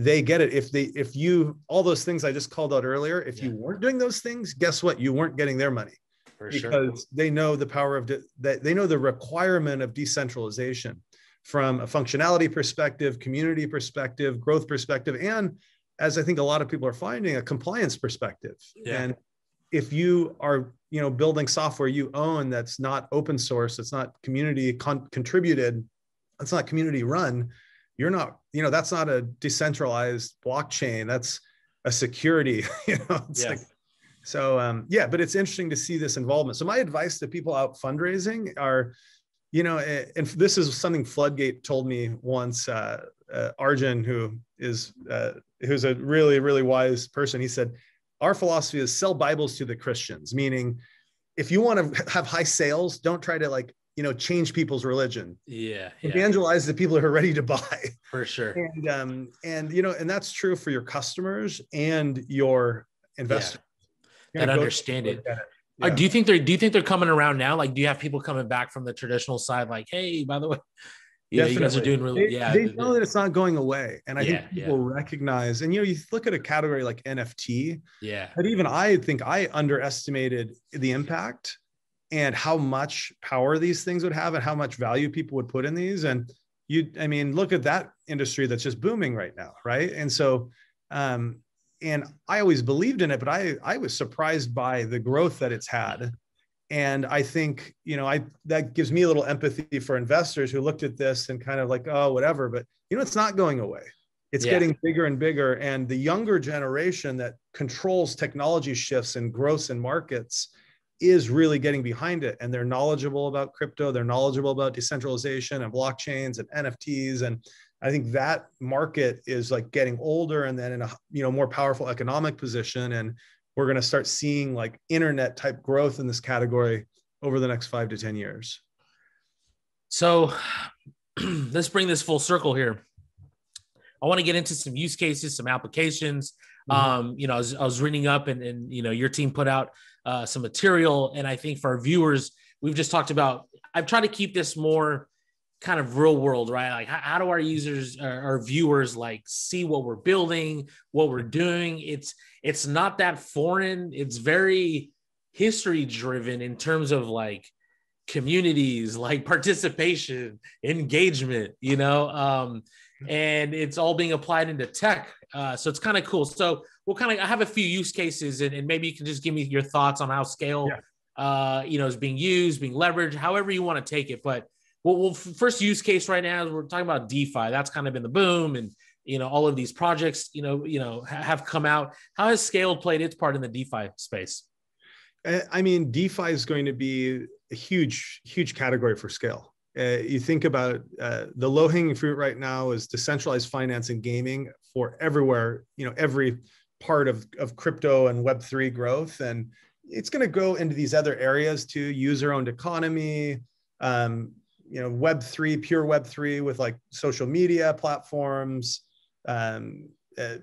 they get it if they if you all those things i just called out earlier if yeah. you weren't doing those things guess what you weren't getting their money For because sure. they know the power of de- that they know the requirement of decentralization from a functionality perspective community perspective growth perspective and as i think a lot of people are finding a compliance perspective yeah. and if you are you know building software you own that's not open source it's not community con- contributed it's not community run you're not you know that's not a decentralized blockchain. That's a security you know it's yes. like so um, yeah but it's interesting to see this involvement. So my advice to people out fundraising are you know and this is something floodgate told me once uh, uh, arjun who is uh, who's a really really wise person. He said our philosophy is sell bibles to the christians meaning if you want to have high sales don't try to like you know change people's religion. Yeah, yeah. evangelize the people who are ready to buy. For sure. And um and you know and that's true for your customers and your investors. Yeah. that understand it. Yeah. Uh, do you think they're do you think they're coming around now? Like do you have people coming back from the traditional side like hey by the way yeah, you guys are doing really they, yeah they know that it's not going away. And i yeah, think people yeah. recognize and you know you look at a category like nft yeah. but even i think i underestimated the impact and how much power these things would have and how much value people would put in these. And you i mean look at that industry that's just booming right now right? And so um and i always believed in it but i i was surprised by the growth that it's had. And i think you know i that gives me a little empathy for investors who looked at this and kind of like oh whatever but you know it's not going away. It's yeah. getting bigger and bigger. And the younger generation that controls technology shifts and growth in markets is really getting behind it and they're knowledgeable about crypto they're knowledgeable about decentralization and blockchains and nfts and i think that market is like getting older and then in a you know more powerful economic position and we're going to start seeing like internet type growth in this category over the next five to 10 years. So let's bring this full circle here. I want to get into some use cases, some applications. Mm-hmm. Um, you know, I was, I was, reading up and, and, you know, your team put out uh, some material. And I think for our viewers, we've just talked about, I've tried to keep this more kind of real world, right? Like how, how do our users, our, our, viewers, like see what we're building, what we're doing? It's it's not that foreign. It's very history driven in terms of like communities, like participation, engagement. You know, um, and it's all being applied into tech. Uh, so it's kind of cool. So we'll kind of I have a few use cases, and, and, maybe you can just give me your thoughts on how SKALE. Yeah. Uh, you know, is being used, being leveraged, however you want to take it. But well, well, first use case right now is we're talking about DeFi. That's kind of been the boom, and you know all of these projects, you know, you know, have come out. How has SKALE played its part in the DeFi space? I mean, DeFi is going to be a huge, huge category for SKALE. Uh, you think about uh, the low hanging fruit right now is decentralized finance and gaming for everywhere. You know, every part of of crypto and Web three growth, and it's going to go into these other areas too: user owned economy. Um, you know web 3 pure web 3 with like social media platforms um, uh,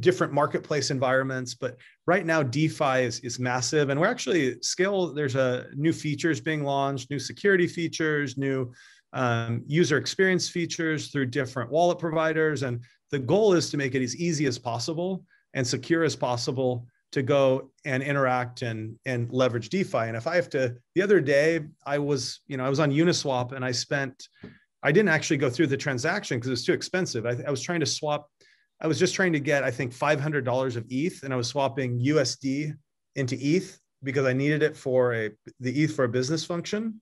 different marketplace environments but right now defi is, is massive and we're actually SKALE there's a new features being launched new security features new um, user experience features through different wallet providers and the goal is to make it as easy as possible and secure as possible to go and interact and and leverage DeFi. And if I have to, the other day I was, you know, I was on Uniswap and I spent, I didn't actually go through the transaction because it was too expensive. I, I, was trying to swap, I was just trying to get, I think, five hundred dollars of ETH, and I was swapping USD into ETH because I needed it for a the ETH for a business function,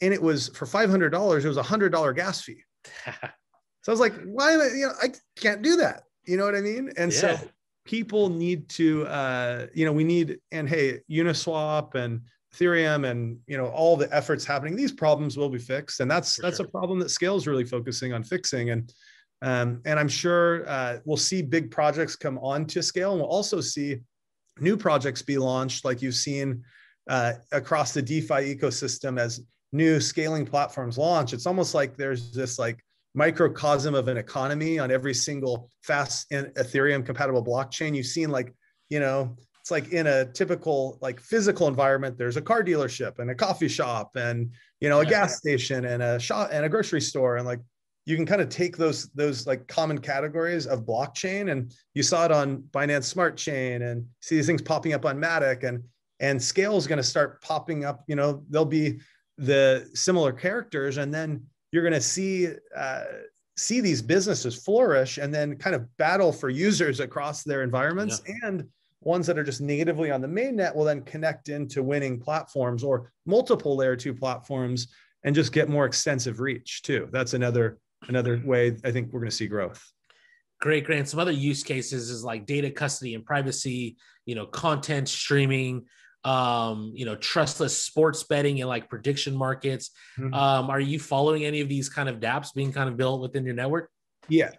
and it was for five hundred dollars. It was a hundred dollar gas fee. so I was like, why? Am I, you know, I can't do that. You know what I mean? And yeah. so people need to uh, you know we need and hey uniswap and ethereum and you know all the efforts happening these problems will be fixed and that's For that's sure. a problem that SKALE is really focusing on fixing and um, and i'm sure uh, we'll see big projects come on to SKALE and we'll also see new projects be launched like you've seen uh, across the defi ecosystem as new scaling platforms launch it's almost like there's this like microcosm of an economy on every single fast and Ethereum compatible blockchain. You've seen like, you know, it's like in a typical like physical environment, there's a car dealership and a coffee shop and you know a yeah. gas station and a shop and a grocery store and like you can kind of take those those like common categories of blockchain and you saw it on Binance Smart Chain and see these things popping up on Matic and and SKALE is going to start popping up. You know, there'll be the similar characters and then you're going to see uh, see these businesses flourish and then kind of battle for users across their environments yeah. and ones that are just natively on the mainnet will then connect into winning platforms or multiple layer two platforms and just get more extensive reach too that's another another way i think we're going to see growth great grant some other use cases is like data custody and privacy you know content streaming um, you know, trustless sports betting and like prediction markets. Mm-hmm. Um, are you following any of these kind of dApps being kind of built within your network? Yeah,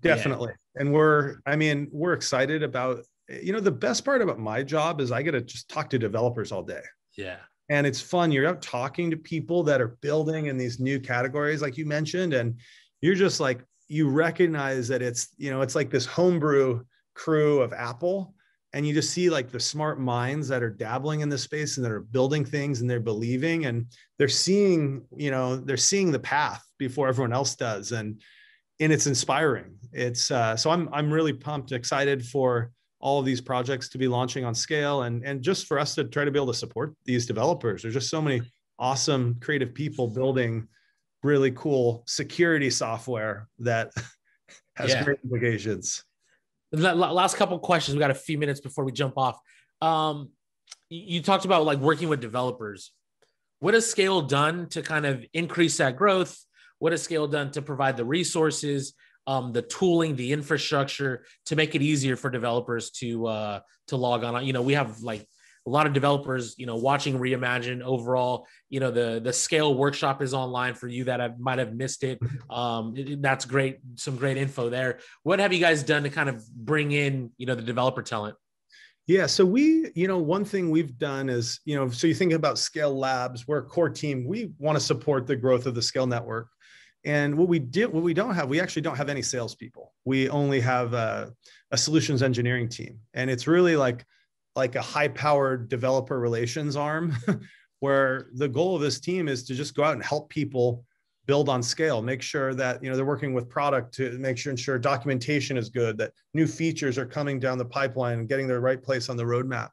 definitely. Yeah. And we're, I mean, we're excited about, you know, the best part about my job is I get to just talk to developers all day. Yeah. and it's fun. You're out talking to people that are building in these new categories, like you mentioned, and you're just like you recognize that it's you know it's like this homebrew crew of Apple, and you just see like the smart minds that are dabbling in this space and that are building things and they're believing and they're seeing you know they're seeing the path before everyone else does, and and it's inspiring. It's uh, so I'm I'm really pumped, excited for all of these projects to be launching on SKALE and and just for us to try to be able to support these developers there's just so many awesome creative people building really cool security software that has yeah. great implications. Last couple questions. We got a few minutes before we jump off. Um, you talked about like working with developers. What has SKALE done to kind of increase that growth? What has SKALE done to provide the resources um, the tooling, the infrastructure to make it easier for developers to uh, to log on. You know, we have like a lot of developers, you know, watching Reimagine overall. You know, the the SKALE workshop is online for you that have, might have missed it. Um, it, That's great, some great info there. What have you guys done to kind of bring in, you know, the developer talent? Yeah, so we, you know, one thing we've done is, you know, so you think about SKALE Labs, we're a core team. We want to support the growth of the SKALE network. And what we did, what we don't have, we actually don't have any salespeople. We only have a, a solutions engineering team, and it's really like like a high-powered developer relations arm, where the goal of this team is to just go out and help people build on SKALE make sure that you know they're working with product to make sure ensure documentation is good that new features are coming down the pipeline and getting the right place on the roadmap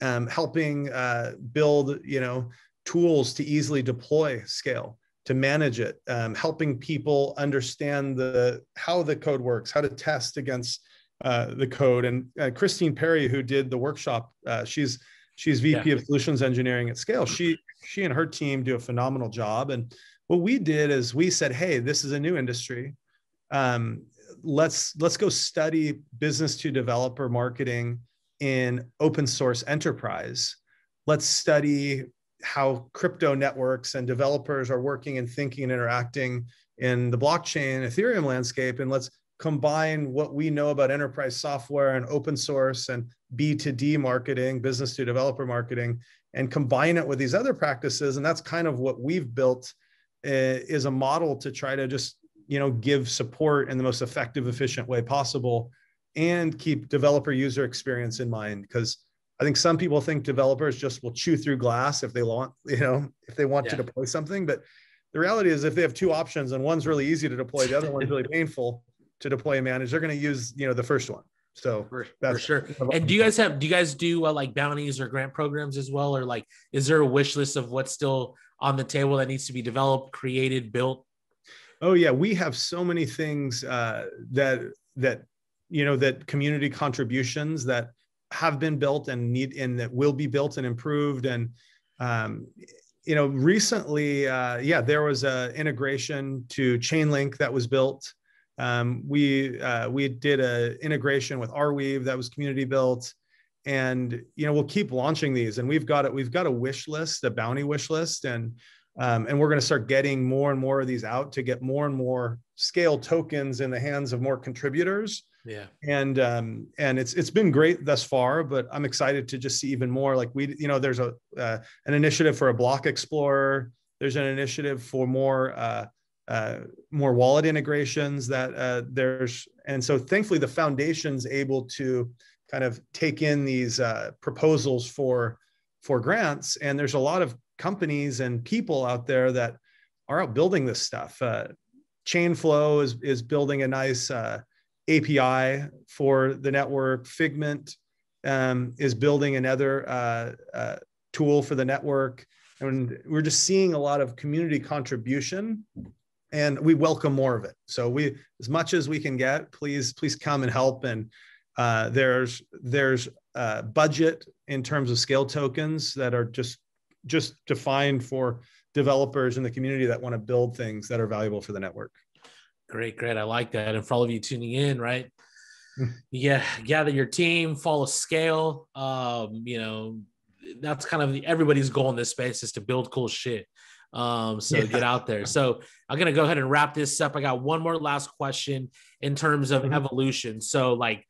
um, helping uh, build you know tools to easily deploy SKALE to manage it, um, helping people understand the how the code works, how to test against uh, the code. And uh, Christine Perry, who did the workshop, uh, she's she's VP yeah. of Solutions Engineering at SKALE. She she and her team do a phenomenal job. And what we did is we said, hey, this is a new industry. Um, let's let's go study business to developer marketing in open source enterprise. Let's study how crypto networks and developers are working and thinking and interacting in the blockchain Ethereum landscape. And let's combine what we know about enterprise software and open source and B2D marketing, business to developer marketing, and combine it with these other practices. And that's kind of what we've built uh, is a model to try to just you know give support in the most effective efficient way possible and keep developer user experience in mind because I think some people think developers just will chew through glass if they want, you know, if they want yeah. to deploy something. But the reality is, if they have two options and one's really easy to deploy, the other one's really painful to deploy and manage, they're going to use, you know, the first one. So for, for sure. And do you guys have, do you guys do uh, like bounties or grant programs as well? Or like, is there a wish list of what's still on the table that needs to be developed, created, built? Oh yeah. We have so many things uh, that, that, you know, that community contributions that have been built and need and that will be built and improved and um, you know recently uh, yeah there was a integration to chainlink that was built um, we uh, we did a integration with arweave that was community built. And you know we'll keep launching these and we've got it we've got a wish list a bounty wish list. And um, and we're going to start getting more and more of these out to get more and more SKALE tokens in the hands of more contributors. Yeah. And um and it's it's been great thus far but i'm excited to just see even more. Like we you know there's a uh, an initiative for a block explorer. There's an initiative for more uh, uh, more wallet integrations that uh, there's and so thankfully the foundation's able to kind of take in these uh, proposals for for grants and there's a lot of companies and people out there that are out building this stuff uh, chainflow is is building a nice uh, API for the network. Figment um, is building another uh, tool for the network. And we're just seeing a lot of community contribution and we welcome more of it. So we, as much as we can get, please, please come and help. And uh, there's, there's uh, budget in terms of SKALE tokens that are just, just defined for developers in the community that want to build things that are valuable for the network. Great, great. I like that. And for all of you tuning in, right? yeah, gather your team, follow SKALE. Um, you know, that's kind of the, everybody's goal in this space is to build cool shit. Um, so yeah. get out there. So I'm gonna go ahead and wrap this up. I got one more last question in terms of mm-hmm. evolution. So like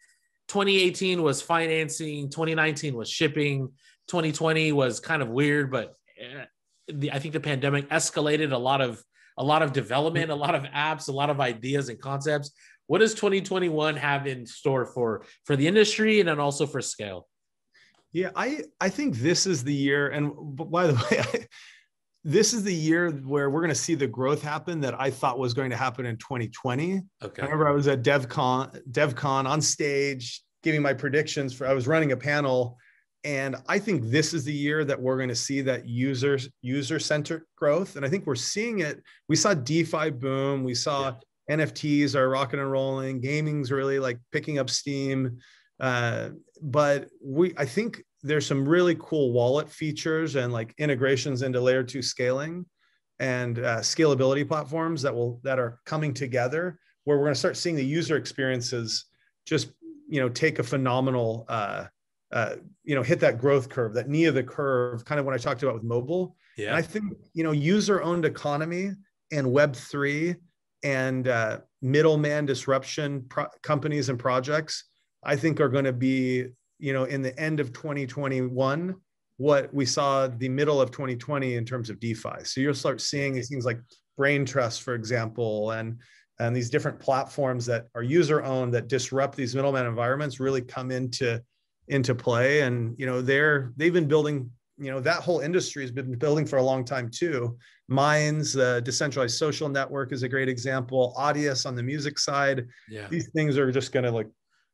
2018 was financing, 2019 was shipping, 2020 was kind of weird, but uh, the, I think the pandemic escalated a lot of a lot of development, a lot of apps, a lot of ideas and concepts. What does 2021 have in store for for the industry and then also for SKALE? Yeah, I I think this is the year. And by the way, I, this is the year where we're going to see the growth happen that I thought was going to happen in 2020. Okay. I remember I was at DevCon, DevCon on stage giving my predictions for. I was running a panel, and I think this is the year that we're going to see that user user centric growth. And I think we're seeing it. We saw DeFi boom. We saw yeah. NFTs are rocking and rolling. Gaming's really like picking up steam. Uh, but we, I think there's some really cool wallet features and like integrations into layer two scaling and uh, scalability platforms that will that are coming together where we're going to start seeing the user experiences just you know take a phenomenal uh, uh, you know hit that growth curve that knee of the curve kind of what i talked about with mobile. Yeah. And i think you know user owned economy and web 3 and uh, middleman disruption pro- companies and projects I think are going to be, you know, in the end of 2021, what we saw the middle of 2020 in terms of DeFi. So you'll start seeing these things like Braintrust, for example, and and these different platforms that are user owned that disrupt these middleman environments really come into into play. And you know, they're they've been building you know that whole industry has been building for a long time too minds the decentralized social network is a great example audius on the music side yeah. these things are just going to like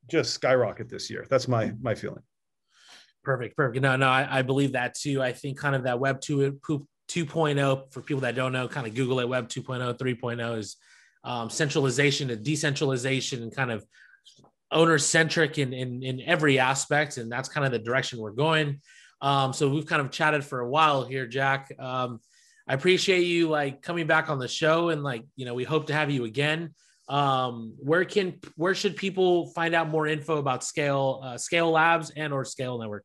just skyrocket this year. That's my my feeling. Perfect, perfect. No, no, I, I believe that too. I think kind of that Web 2, 2.0 for people that don't know, kind of Google it. Web 2.0, 3.0 is um, centralization and decentralization and kind of owner centric in, in in every aspect, and that's kind of the direction we're going. Um, so we've kind of chatted for a while here, Jack. Um, I appreciate you like coming back on the show, and like you know, we hope to have you again um, where can where should people find out more info about SKALE uh, SKALE labs and or SKALE network?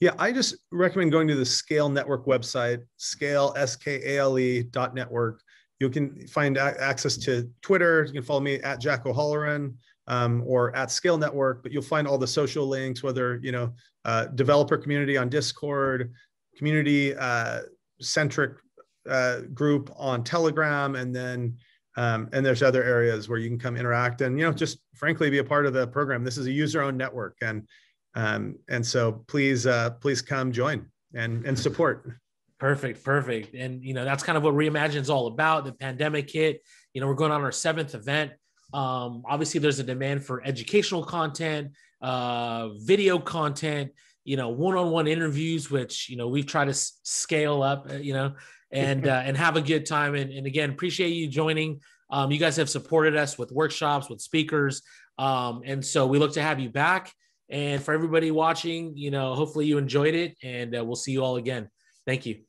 Yeah i just recommend going to the SKALE network website SKALE s-k-a-l-e dot network. You can find a- access to twitter. You can follow me at Jack O'Holleran um, or at SKALE network but you'll find all the social links whether you know uh, developer community on discord community uh, centric uh, group on telegram and then um, and there's other areas where you can come interact and you know just frankly be a part of the program. This is a user-owned network, and um, and so please uh, please come join and and support. Perfect, perfect, and you know that's kind of what Reimagine is all about. The pandemic hit. You know we're going on our seventh event. Um, obviously, there's a demand for educational content, uh, video content, you know, one-on-one interviews, which you know we've tried to s- scale up. Uh, you know, and uh, and have a good time. And, and again, appreciate you joining. Um, you guys have supported us with workshops, with speakers, um, and so we look to have you back. And for everybody watching, you know, hopefully you enjoyed it, and uh, we'll see you all again. Thank you.